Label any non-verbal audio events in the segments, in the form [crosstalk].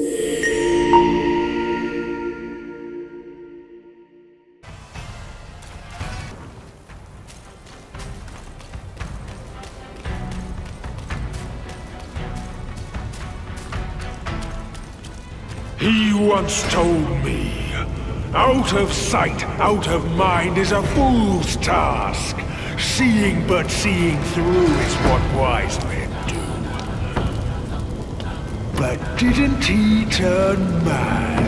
He once told me, out of sight, out of mind is a fool's task. Seeing but seeing through is what wise men do. But didn't he turn mad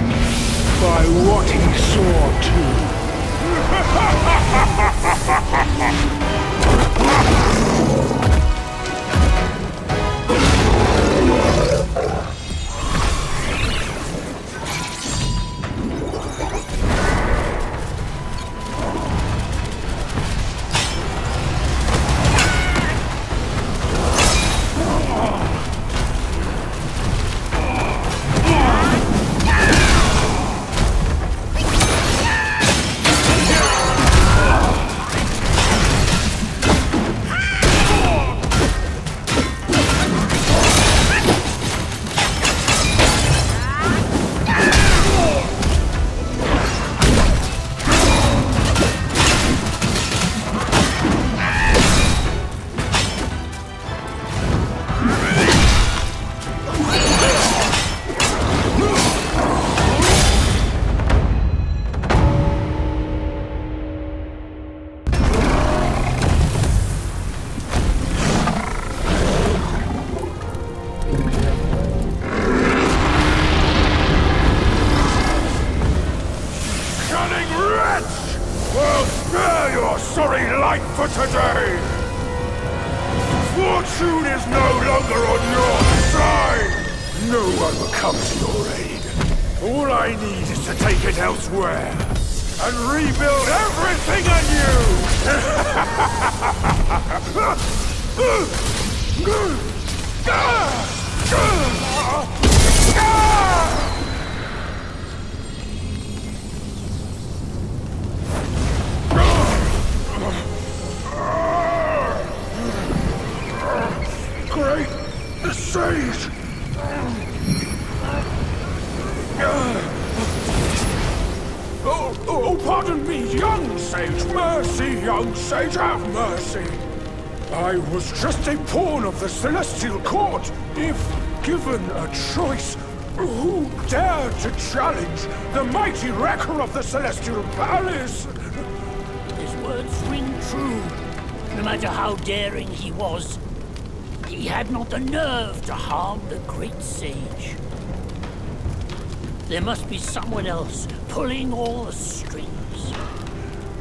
by what he saw too? [laughs] sorry light for today! Fortune is no longer on your side! No one will come to your aid. All I need is to take it elsewhere and rebuild everything anew! [laughs] [laughs] [laughs] Ah! The! Oh, oh, pardon me, young sage! Mercy, young sage, have mercy! I was just a pawn of the Celestial Court, if given a choice, who dared to challenge the mighty wrecker of the Celestial Palace? His words ring true. No matter how daring he was, he had not the nerve to harm the great sage. There must be someone else pulling all the strings.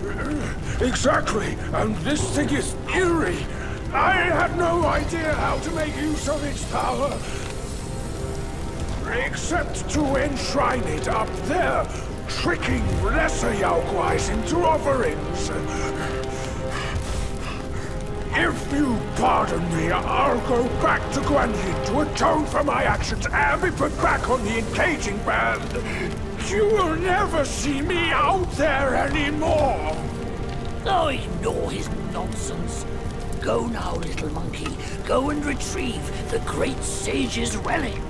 [clears throat] Exactly, and this thing is eerie. I had no idea how to make use of its power. Except to enshrine it up there, tricking lesser Yaoguais into offerings. If you pardon me, I'll go back to Guanyin to atone for my actions and be put back on the encaging band. You will never see me out there anymore! Oh, ignore his nonsense. Go now, little monkey. Go and retrieve the great sage's relic.